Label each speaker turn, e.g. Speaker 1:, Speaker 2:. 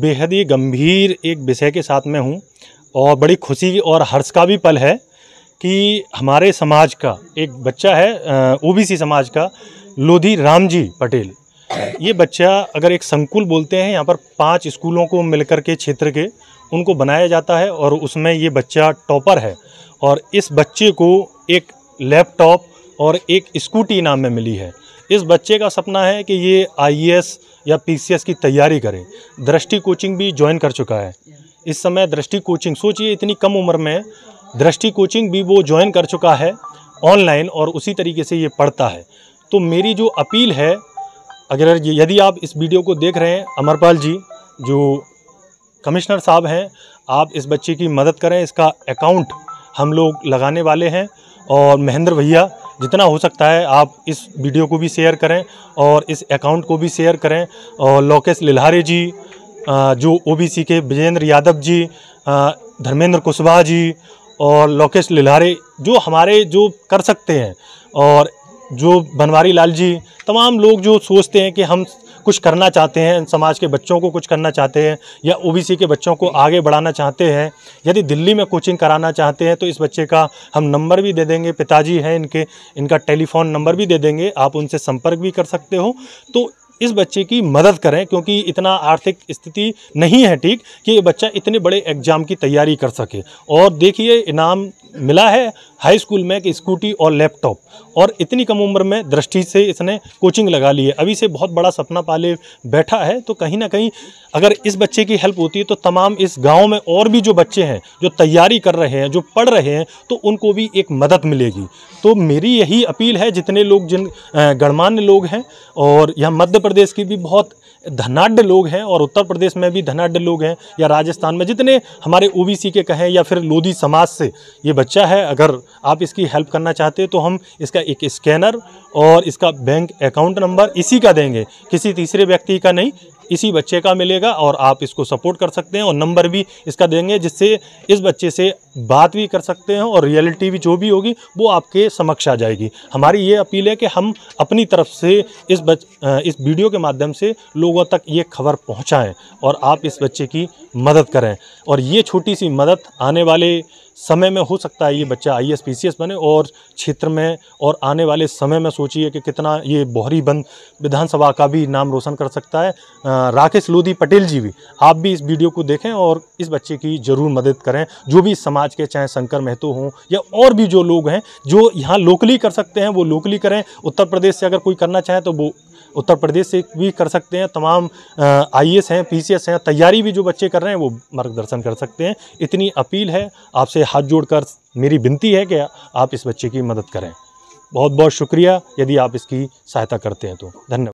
Speaker 1: बेहद ही गंभीर एक विषय के साथ में हूँ और बड़ी खुशी और हर्ष का भी पल है कि हमारे समाज का एक बच्चा है ओबीसी समाज का लोधी राम जी पटेल। ये बच्चा अगर एक संकुल बोलते हैं, यहाँ पर पाँच स्कूलों को मिलकर के क्षेत्र के उनको बनाया जाता है और उसमें ये बच्चा टॉपर है और इस बच्चे को एक लैपटॉप और एक स्कूटी इनाम में मिली है। इस बच्चे का सपना है कि ये आईएएस या पीसीएस की तैयारी करे। दृष्टि कोचिंग भी ज्वाइन कर चुका है। इस समय दृष्टि कोचिंग, सोचिए इतनी कम उम्र में दृष्टि कोचिंग भी वो ज्वाइन कर चुका है ऑनलाइन और उसी तरीके से ये पढ़ता है। तो मेरी जो अपील है, अगर यदि आप इस वीडियो को देख रहे हैं, अमरपाल जी, जो कमिश्नर साहब हैं, आप इस बच्चे की मदद करें। इसका अकाउंट हम लोग लगाने वाले हैं और महेंद्र भैया, जितना हो सकता है आप इस वीडियो को भी शेयर करें और इस अकाउंट को भी शेयर करें। और लोकेश लिल्हारे जी जो ओबीसी के विजेंद्र यादव जी धर्मेंद्र कुशवाहा जी और लोकेश लिल्हारे, जो हमारे जो कर सकते हैं। और जो बनवारी लाल जी, तमाम लोग जो सोचते हैं कि हम कुछ करना चाहते हैं, समाज के बच्चों को कुछ करना चाहते हैं या ओबीसी के बच्चों को आगे बढ़ाना चाहते हैं, यदि दिल्ली में कोचिंग कराना चाहते हैं तो इस बच्चे का हम नंबर भी दे देंगे, पिताजी हैं इनके, इनका टेलीफोन नंबर भी दे देंगे, आप उनसे संपर्क भी कर सकते हो। तो इस बच्चे की मदद करें, क्योंकि इतना आर्थिक स्थिति नहीं है ठीक कि ये बच्चा इतने बड़े एग्ज़ाम की तैयारी कर सके। और देखिए, इनाम मिला है हाई स्कूल में कि स्कूटी और लैपटॉप, और इतनी कम उम्र में दृष्टि से इसने कोचिंग लगा ली है। अभी से बहुत बड़ा सपना पाले बैठा है तो कहीं ना कहीं अगर इस बच्चे की हेल्प होती है तो तमाम इस गाँव में और भी जो बच्चे हैं, जो तैयारी कर रहे हैं, जो पढ़ रहे हैं तो उनको भी एक मदद मिलेगी। तो मेरी यही अपील है, जितने लोग जिन गणमान्य लोग हैं, और यहाँ मध्य प्रदेश की भी बहुत धनाढ़ लोग हैं और उत्तर प्रदेश में भी धनाढ़ लोग हैं या राजस्थान में, जितने हमारे ओबीसी के कहें या फिर लोधी समाज से ये बच्चा है, अगर आप इसकी हेल्प करना चाहते हैं तो हम इसका एक स्कैनर और इसका बैंक अकाउंट नंबर इसी का देंगे। किसी तीसरे व्यक्ति का नहीं, इसी बच्चे का मिलेगा और आप इसको सपोर्ट कर सकते हैं और नंबर भी इसका देंगे, जिससे इस बच्चे से बात भी कर सकते हैं और रियलिटी भी जो भी होगी, वो आपके समक्ष आ जाएगी। हमारी ये अपील है कि हम अपनी तरफ़ से इस बच इस वीडियो के माध्यम से लोगों तक ये खबर पहुंचाएँ और आप इस बच्चे की मदद करें। और ये छोटी सी मदद आने वाले समय में हो सकता है, ये बच्चा I S P C S बने और क्षेत्र में और आने वाले समय में सोचिए कि कितना ये बोहरी बंद विधानसभा का भी नाम रोशन कर सकता है। राकेश लोधी पटेल जी भी, आप भी इस वीडियो को देखें और इस बच्चे की ज़रूर मदद करें। जो भी समाज के, चाहे शंकर महतो हों या और भी जो लोग हैं, जो यहाँ लोकली कर सकते हैं, वो लोकली करें। उत्तर प्रदेश से अगर कोई करना चाहे तो वो उत्तर प्रदेश से भी कर सकते हैं। तमाम आईएएस हैं पीसीएस हैं, तैयारी भी जो बच्चे कर रहे हैं, वो मार्गदर्शन कर सकते हैं। इतनी अपील है, आपसे हाथ जोड़कर मेरी विनती है कि आप इस बच्चे की मदद करें। बहुत बहुत शुक्रिया, यदि आप इसकी सहायता करते हैं तो। धन्यवाद।